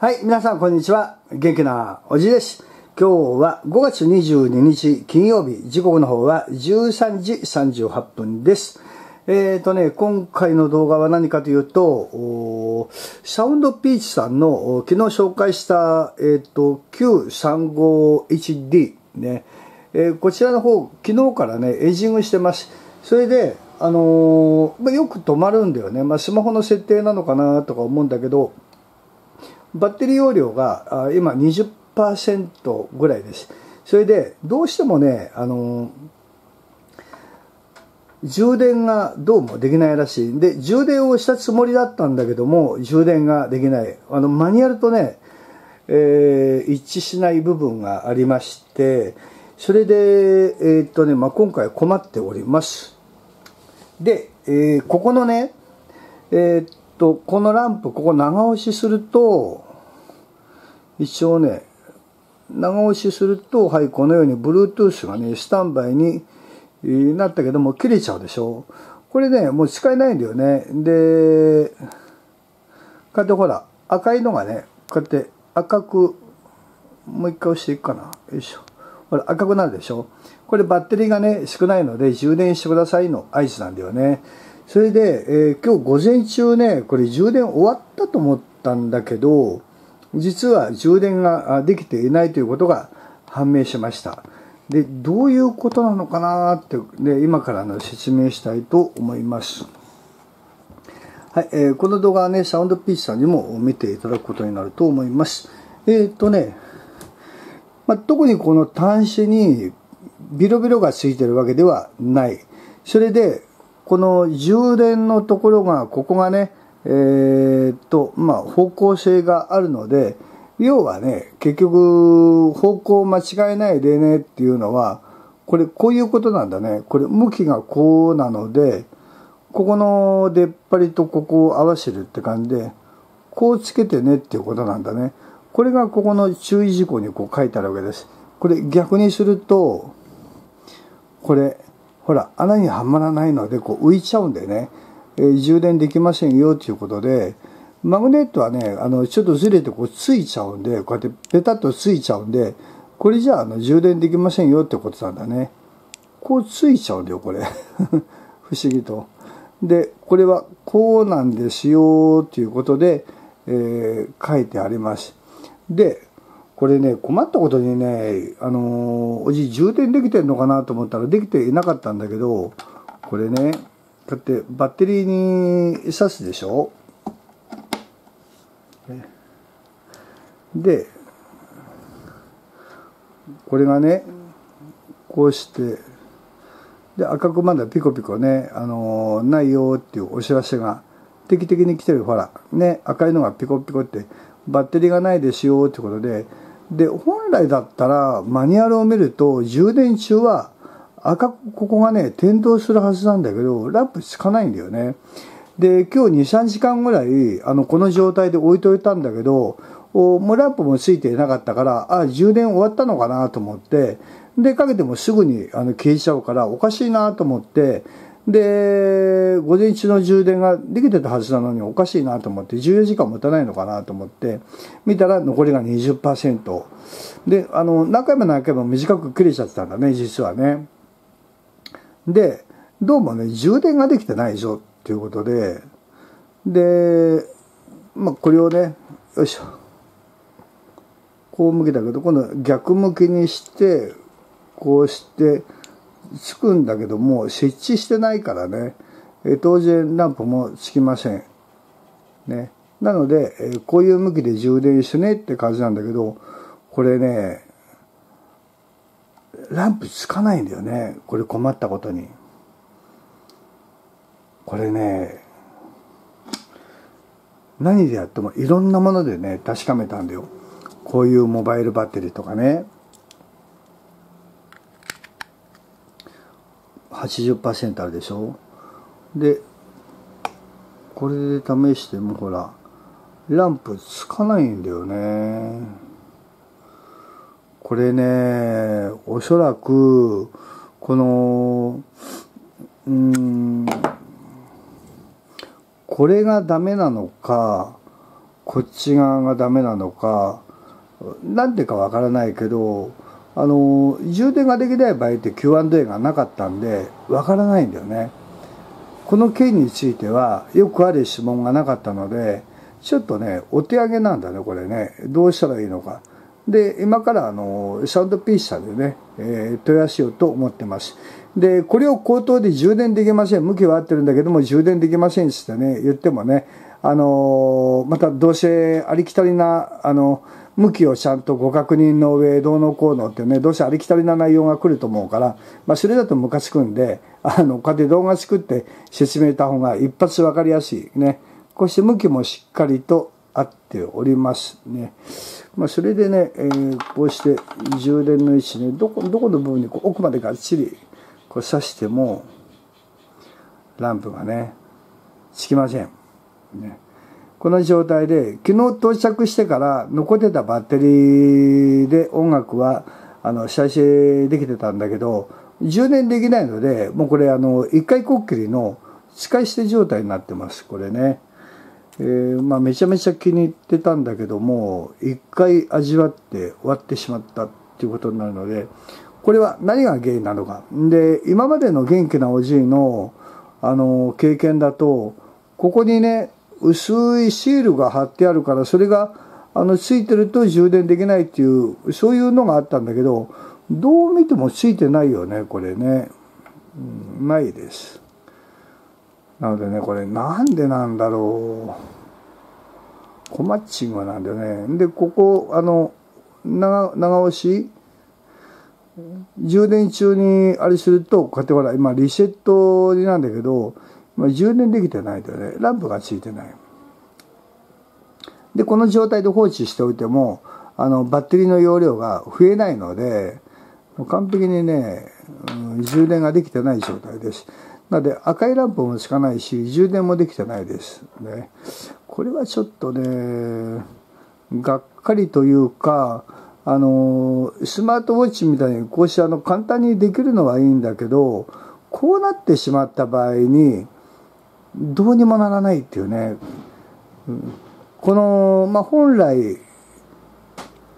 はい、皆さんこんにちは。元気なおじです。今日は5月22日金曜日、時刻の方は13時38分です。えっ、ー、とね、今回の動画は何かというと、サウンドピーチさんの昨日紹介した、えっ、ー、と、Q35HD ね、えーこちらの方、昨日からね、エイジングしてます。それで、あのまあ、よく止まるんだよね。まあ、スマホの設定なのかなとか思うんだけど、バッテリー容量が今20%ぐらいです。それで、どうしてもね、あの充電がどうもできないらしい。で、充電をしたつもりだったんだけども、充電ができない。あの、マニュアルとね、えー一致しない部分がありまして、それで、えーっとね、まあ、今回困っております。で、えーここのね、えっと、このランプ、ここ長押しすると、一応ね、長押しすると、はい、このように Bluetooth がね、スタンバイになったけども、切れちゃうでしょ。これね、もう使えないんだよね。で、こうやってほら、赤いのがね、こうやって赤く、もう一回押していくかな。よいしょ。ほら、赤くなるでしょ。これバッテリーがね、少ないので、充電してくださいの合図なんだよね。それで、えー今日午前中ね、これ充電終わったと思ったんだけど、実は充電ができていないということが判明しました。で、どういうことなのかなって、で、今からの説明したいと思います。はい、えーこの動画はね、サウンドピーチさんにも見ていただくことになると思います。えーっとね、まあ、特にこの端子にビロビロがついてるわけではない。それで、この充電のところが、ここがね、えーっと、まあ、方向性があるので、要はね、結局、方向を間違えないでねっていうのは、これ、こういうことなんだね。これ、向きがこうなので、ここの出っ張りとここを合わせるって感じで、こうつけてねっていうことなんだね。これがここの注意事項にこう書いてあるわけです。これ逆にすると、これ、ほら、穴にはまらないので、こう浮いちゃうんでね、えー充電できませんよということで、マグネットはね、あの、ちょっとずれてこうついちゃうんで、こうやってペタッとついちゃうんで、これじゃあ、あの、充電できませんよってことなんだね。こうついちゃうんだよ、これ。不思議と。で、これはこうなんですよということで、えー書いてあります。で、これね、困ったことにね、あのーおじ充電できてんのかなと思ったらできていなかったんだけど、これね、だってバッテリーに挿すでしょ？で、これがね、こうして、で、赤くまだピコピコね、あのーないよっていうお知らせが定期的に来てる。ほら、ね、赤いのがピコピコって、バッテリーがないですよってことで、で、本来だったらマニュアルを見ると充電中は赤くここがね、点灯するはずなんだけど、ランプつかないんだよね。で、今日2、3時間ぐらい、あの、この状態で置いといたんだけど、おもうランプもついていなかったから、あ、充電終わったのかなと思って、で、かけてもすぐにあの消えちゃうから、おかしいなと思って、で、午前中の充電ができてたはずなのにおかしいなと思って、14時間持たないのかなと思って、見たら残りが20%。で、あの、何回も何回も短く切れちゃってたんだね、実はね。で、どうもね、充電ができてないぞっていうことで、で、まあ、これをね、よいしょ。こう向けたけど、今度逆向きにして、こうして、つくんだけども、設置してないからね、当然ランプもつきません。ね。なので、こういう向きで充電してねって感じなんだけど、これね、ランプつかないんだよね。これ困ったことに。これね、何でやってもいろんなものでね、確かめたんだよ。こういうモバイルバッテリーとかね。80%あるでしょ？で、これで試してもほら、ランプつかないんだよね。これね、おそらく、この、うん、これがダメなのか、こっち側がダメなのかなんでかわからないけどあの充電ができない場合って Q&A がなかったんでわからないんだよね。この件についてはよくある質問がなかったのでちょっとねお手上げなんだねこれね。どうしたらいいのか。で今からあのサウンドピースさんでね、えー、問い合わせようと思ってます。でこれを口頭で充電できません。向きは合ってるんだけども充電できませんってね言ってもねあのまたどうせありきたりなあの向きをちゃんとご確認の上どうのこうのってねどうせありきたりな内容が来ると思うから、まあ、それだとムカつくんで あのこうやって動画作って説明した方が一発分かりやすいねこうして向きもしっかりと合っておりますね。まあ、それでね、えー、こうして充電の位置ねどこどこの部分にこう奥までがっちりこう刺してもランプがねつきません。ねこの状態で昨日到着してから残ってたバッテリーで音楽はあの再生できてたんだけど充電できないのでもうこれあの一回こっきりの使い捨て状態になってますこれね、えー、まあ、めちゃめちゃ気に入ってたんだけども一回味わって終わってしまったっていうことになるのでこれは何が原因なのか。で今までの元気なおじいのあの経験だとここにね薄いシールが貼ってあるからそれがあのついてると充電できないっていうそういうのがあったんだけどどう見てもついてないよねこれね、うん、ないです。なのでねこれなんでなんだろう。コマッチングなんだよね。でここあの長長押し充電中にあれするとこうやってほら今リセットなんだけどまあ、充電できてないとねランプがついてない。でこの状態で放置しておいてもあのバッテリーの容量が増えないので完璧にね、うん、充電ができてない状態です。なので赤いランプもつかないし充電もできてないです。ね。これはちょっとねがっかりというかあのスマートウォッチみたいにこうしてあの簡単にできるのはいいんだけどこうなってしまった場合にどうにもならないっていうね、うん、この、まあ、本来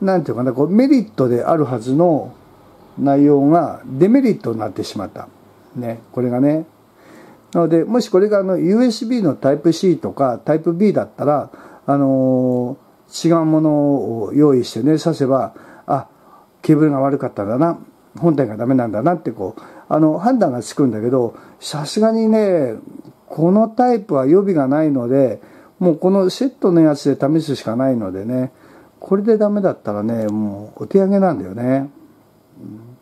なんていうかなこうメリットであるはずの内容がデメリットになってしまった、ね、これがね。なのでもしこれがあの USB のタイプ C とかタイプ B だったらあのー、違うものを用意してねさせばあケーブルが悪かったんだな本体がダメなんだなってこうあの判断がつくんだけどさすがにねこのタイプは予備がないのでもうこのセットのやつで試すしかないのでね。これでダメだったらねもうお手上げなんだよね、うん、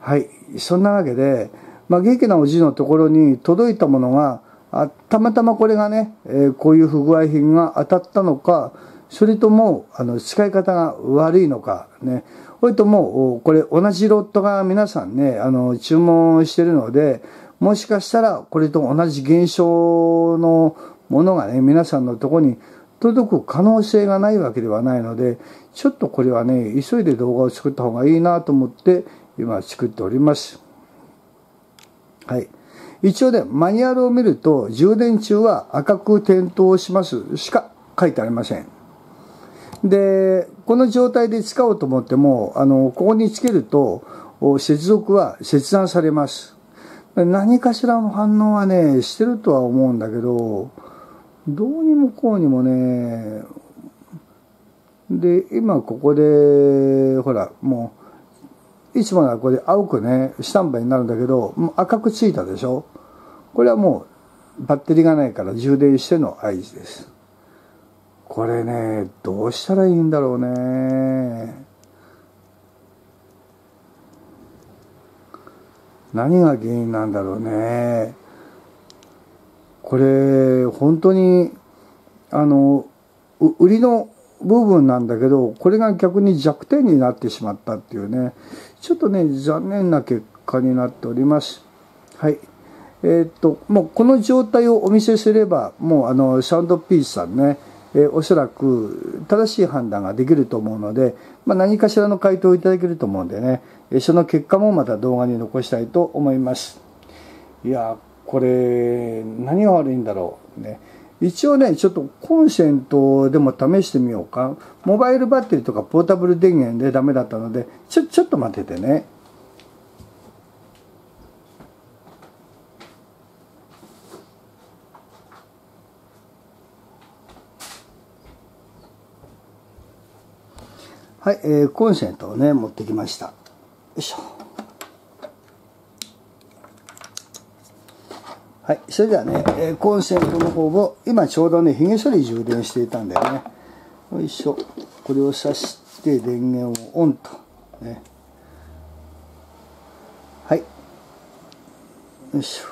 はい。そんなわけで、まあ、元気なおじいのところに届いたものがあたまたまこれがね、えー、こういう不具合品が当たったのかそれともあの使い方が悪いのかね。それともこれ同じロットが皆さんねあの注文してるのでもしかしたらこれと同じ現象のものがね皆さんのところに届く可能性がないわけではないのでちょっとこれはね急いで動画を作った方がいいなと思って今作っております。はい。一応ねマニュアルを見ると充電中は赤く点灯します。しか書いてありません。でこの状態で使おうと思ってもあのここにつけると接続は切断されます。何かしらの反応はねしてるとは思うんだけどどうにもこうにもねで今ここでほらもういつもならこれ青くねスタンバイになるんだけどもう赤くついたでしょ？これはもうバッテリーがないから充電しての合図です。これねどうしたらいいんだろうね。何が原因なんだろうね。これ本当にあの売りの部分なんだけどこれが逆に弱点になってしまったっていうね。ちょっとね残念な結果になっております。はい。えー、っともうこの状態をお見せすればもうあのサウンドピースさんね。えおそらく正しい判断ができると思うので、まあ、何かしらの回答をいただけると思うんでね、えその結果もまた動画に残したいと思います。いや、これ、何が悪いんだろう。ね。一応ね、ちょっとコンセントでも試してみようか。モバイルバッテリーとかポータブル電源でダメだったので、ちょ、ちょっと待っててね。はい、えー、コンセントをね、持ってきました。よいしょ。はい、それではね、えー、コンセントの方を、今ちょうどね、髭剃り充電していたんだよね。よいしょ。これを挿して電源をオンと。ね。はい。よいしょ。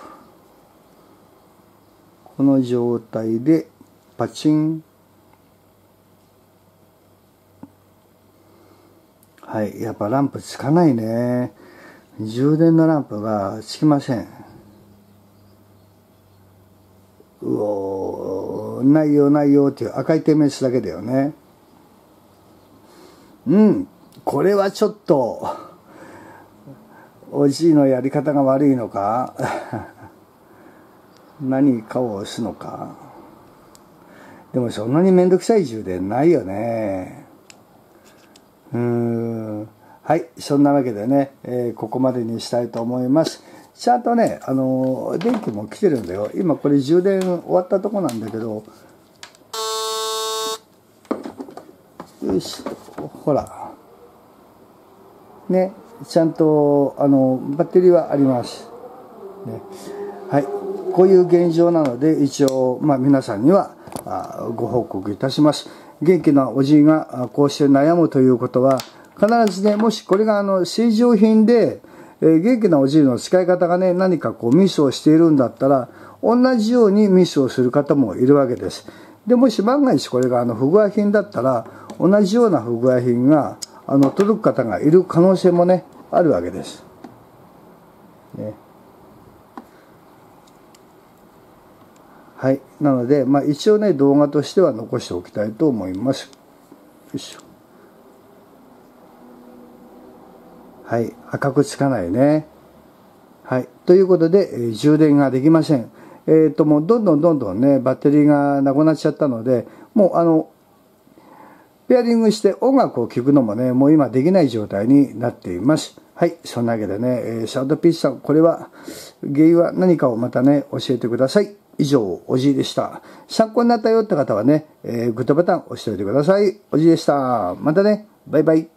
この状態で、パチン。はい、やっぱランプつかないね。充電のランプがつきません。うおーないよないよっていう赤い点滅だけだよね。うん、これはちょっと、おじいのやり方が悪いのか？何かを押すのか？でもそんなにめんどくさい充電ないよね。はい。そんなわけでね、えー、ここまでにしたいと思います。ちゃんとね、あのー、電気も来てるんだよ。今これ充電終わったとこなんだけど、よし、ほら。ね、ちゃんと、あの、バッテリーはあります。ね。はい。こういう現状なので、一応、まあ皆さんにはあご報告いたします。元気なおじいがこうして悩むということは、必ずね、もしこれがあの、正常品で、えー、元気なおじいの使い方がね、何かこうミスをしているんだったら、同じようにミスをする方もいるわけです。で、もし万が一これがあの、不具合品だったら、同じような不具合品が、あの、届く方がいる可能性もね、あるわけです。ね。はい。なので、まあ一応ね、動画としては残しておきたいと思います。よいしょ。はい。赤くつかないね。はい。ということで、えー、充電ができません。えっ、ー、と、もうどんどんどんどんね、バッテリーがなくなっちゃったので、もうあの、ペアリングして音楽を聴くのもね、もう今できない状態になっています。はい。そんなわけでね、えー、シャードピッチさん、これは、原因は何かをまたね、教えてください。以上、おじいでした。参考になったよって方はね、えー、グッドボタン押しておいてください。おじいでした。またね、バイバイ。